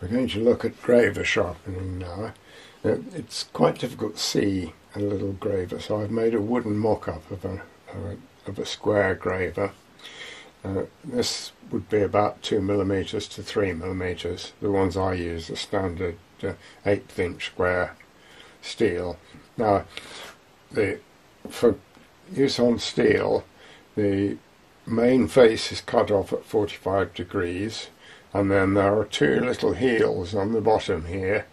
We're going to look at graver sharpening now. It's quite difficult to see a little graver, so I've made a wooden mock-up of a, of a, of a square graver. Uh, this would be about 2 millimeters to 3 millimeters. The ones I use are standard uh, eighth inch square steel. Now, the for use on steel, the main face is cut off at 45 degrees and then there are two little heels on the bottom here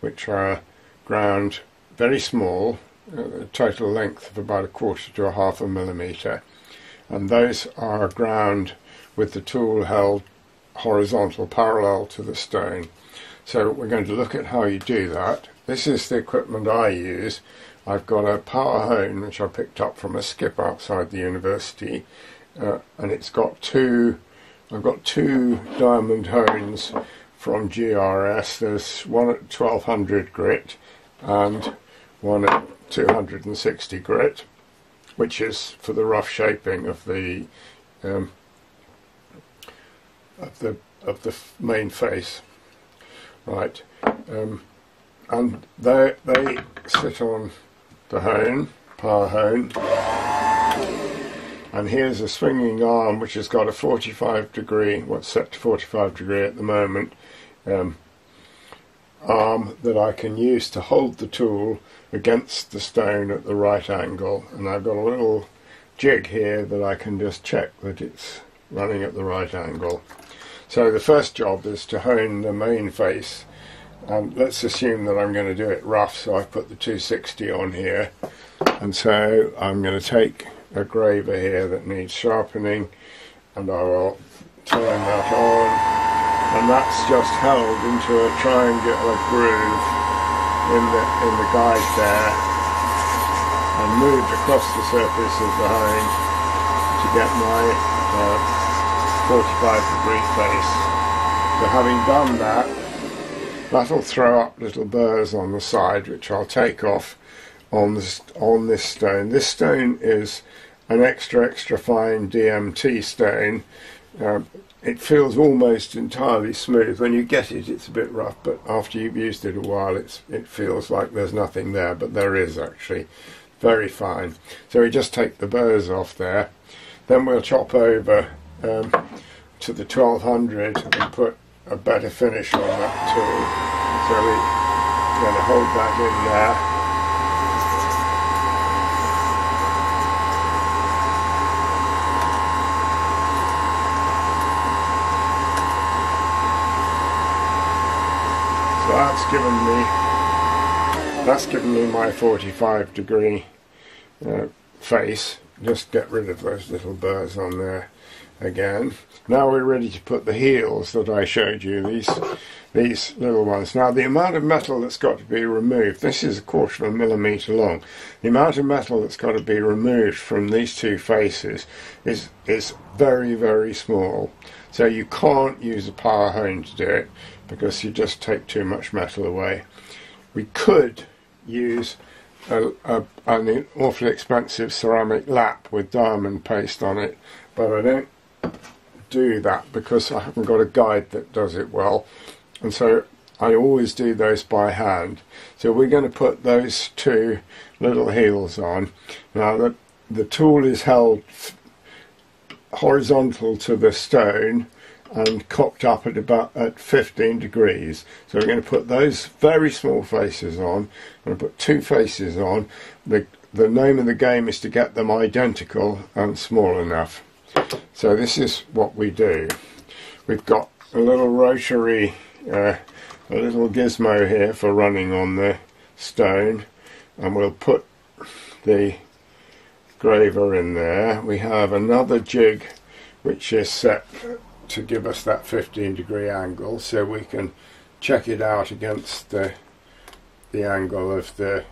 which are ground very small, uh, a total length of about a quarter to a half a millimetre and those are ground with the tool held horizontal parallel to the stone. So we're going to look at how you do that. This is the equipment I use. I've got a power hone which I picked up from a skip outside the university uh, and it's got two I've got two diamond hones from GRS. There's one at 1200 grit and one at 260 grit, which is for the rough shaping of the um, of the of the main face. Right, um, and they they sit on the hone, power hone and here's a swinging arm which has got a 45 degree, what's set to 45 degree at the moment, um, arm that I can use to hold the tool against the stone at the right angle and I've got a little jig here that I can just check that it's running at the right angle. So the first job is to hone the main face and let's assume that I'm going to do it rough so I've put the 260 on here and so I'm going to take a graver here that needs sharpening and I will turn that on and that's just held into a triangular groove in the, in the guide there and moved across the surface of the hone to get my uh, 45 degree face. So having done that, that'll throw up little burrs on the side which I'll take off on this, on this stone. This stone is an extra extra fine DMT stone. Uh, it feels almost entirely smooth. When you get it, it's a bit rough, but after you've used it a while, it's it feels like there's nothing there, but there is actually. Very fine. So we just take the burrs off there. Then we'll chop over um, to the 1200 and put a better finish on that tool. So we're going to hold that in there. That's given me that's given me my 45 degree uh, face. Just get rid of those little burrs on there again. Now we're ready to put the heels that I showed you these these little ones. Now the amount of metal that's got to be removed this is a quarter of a millimeter long. The amount of metal that's got to be removed from these two faces is is very very small so you can't use a power hone to do it because you just take too much metal away. We could use a, a, an awfully expensive ceramic lap with diamond paste on it, but I don't do that because I haven't got a guide that does it well, and so I always do those by hand. So we're going to put those two little heels on. Now the, the tool is held horizontal to the stone and cocked up at about at 15 degrees. So we're going to put those very small faces on. I'm going to put two faces on. The, the name of the game is to get them identical and small enough. So this is what we do. We've got a little rotary, uh, a little gizmo here for running on the stone and we'll put the graver in there. We have another jig which is set to give us that 15 degree angle so we can check it out against the, the angle of the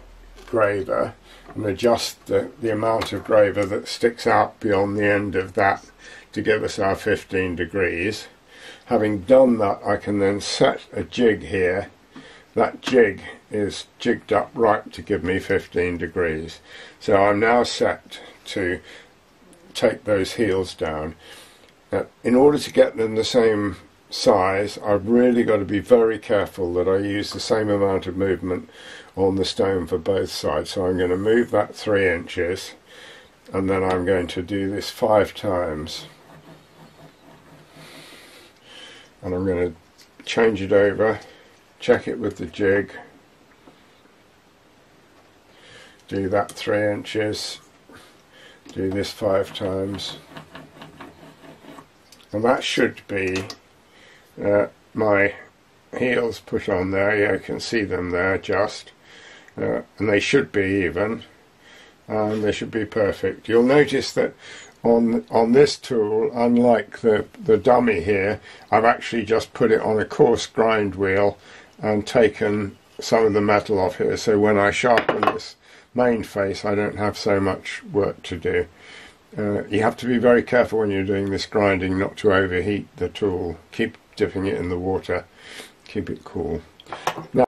graver and adjust the, the amount of graver that sticks out beyond the end of that to give us our 15 degrees. Having done that I can then set a jig here. That jig is jigged up right to give me 15 degrees. So I'm now set to take those heels down. Now, in order to get them the same size I've really got to be very careful that I use the same amount of movement on the stone for both sides so I'm going to move that three inches and then I'm going to do this five times and I'm going to change it over check it with the jig. Do that three inches. Do this five times. And that should be uh, my heels put on there. Yeah, you can see them there just. Uh, and they should be even. And they should be perfect. You'll notice that on on this tool unlike the the dummy here I've actually just put it on a coarse grind wheel and taken some of the metal off here. So when I sharpen this main face I don't have so much work to do. Uh, you have to be very careful when you're doing this grinding not to overheat the tool. Keep dipping it in the water. Keep it cool. Now